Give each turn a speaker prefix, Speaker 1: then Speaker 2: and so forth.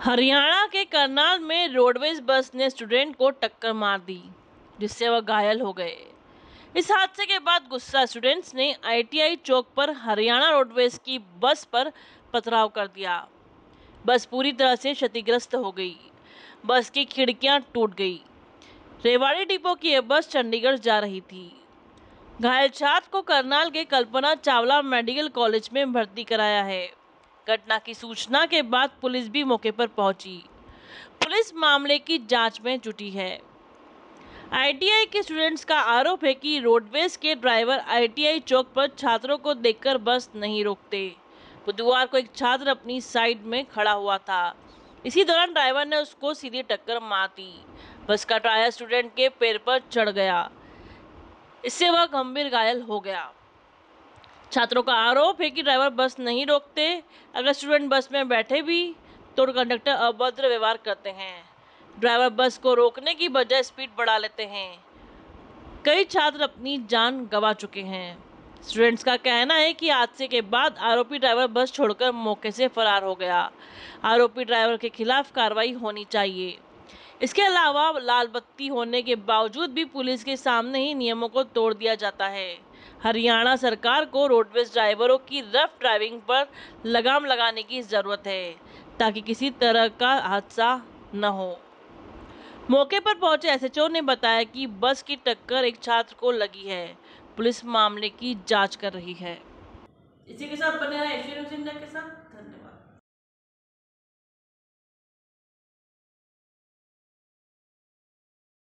Speaker 1: हरियाणा के करनाल में रोडवेज़ बस ने स्टूडेंट को टक्कर मार दी, जिससे वह घायल हो गए। इस हादसे के बाद गुस्सा स्टूडेंट्स ने आईटीआई चौक पर हरियाणा रोडवेज़ की बस पर पथराव कर दिया। बस पूरी तरह से क्षतिग्रस्त हो गई। बस की खिड़कियाँ टूट गई। रेवाड़ी डिपो की यह बस चंडीगढ़ जा रही थी। घायल छात्र को करनाल के कल्पना चावला मेडिकल कॉलेज में भर्ती कराया है। घटना की सूचना के बाद पुलिस भी मौके पर पहुँची। पुलिस मामले की जाँच में जुटी है। आईटीआई के स्टूडेंट्स का आरोप है कि रोडवेज़ के ड्राइवर आईटीआई चौक पर छात्रों को देखकर बस नहीं रोकते। बुधवार को एक छात्र अपनी साइड में खड़ा हुआ था। इसी दौरान ड्राइवर ने उसको सीधी टक्कर मार दी। बस का टायर स्टूडेंट के पैर पर चढ़ गया। इससे वह गंभीर घायल हो गया। छात्रों का आरोप है कि ड्राइवर बस नहीं रोकते। अगर स्टूडेंट बस में बैठे भी तो कंडक्टर अभद्र व्यवहार करते हैं। ड्राइवर बस को रोकने की बजाय स्पीड बढ़ा लेते हैं। कई छात्र अपनी जान गंवा चुके हैं। स्टूडेंट्स का कहना है कि हादसे के बाद आरोपी ड्राइवर बस छोड़कर मौके से फरार हो गया। आरोपी ड्राइवर के खिलाफ कार्रवाई होनी चाहिए। इसके अलावा लाल बत्ती होने के बावजूद भी पुलिस के सामने ही नियमों को तोड़ दिया जाता है। हरियाणा सरकार को रोडवेज़ ड्राइवरों की रफ ड्राइविंग पर लगाम लगाने की ज़रूरत है, ताकि किसी तरह का हादसा न हो। मौके पर पहुँचे एसएचओ ने बताया कि बस की टक्कर एक छात्र को लगी है। पुलिस मामले की जाँच कर रही है।
Speaker 2: इसी के साथ बने रहे के साथ?